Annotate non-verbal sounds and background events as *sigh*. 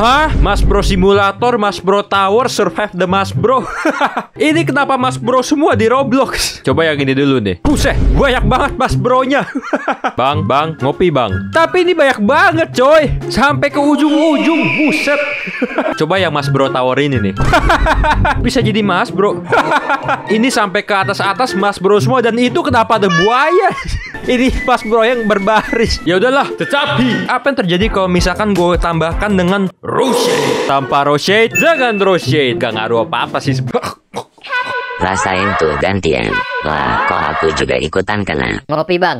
Hah? Mas Bro Simulator, Mas Bro Tower, Survive the Mas Bro. *laughs* ini kenapa Mas Bro semua di Roblox? Coba yang ini dulu nih. Buset, banyak banget Mas Bro-nya. *laughs* bang, bang, ngopi bang. Tapi ini banyak banget coy. Sampai ke ujung-ujung. Buset. *laughs* Coba yang Mas Bro Tower ini nih. Bisa jadi Mas Bro. ini sampai ke atas-atas Mas Bro semua dan itu kenapa ada buaya? Ini Mas Bro yang berbaris. Ya udahlah, tetapi apa yang terjadi kalau misalkan gue tambahkan dengan Roshade? Tanpa Roshade, dengan Roshade gak ngaruh apa-apa sih. Rasain tuh gantian. Wah, kok aku juga ikutan kena. Ngopi bang.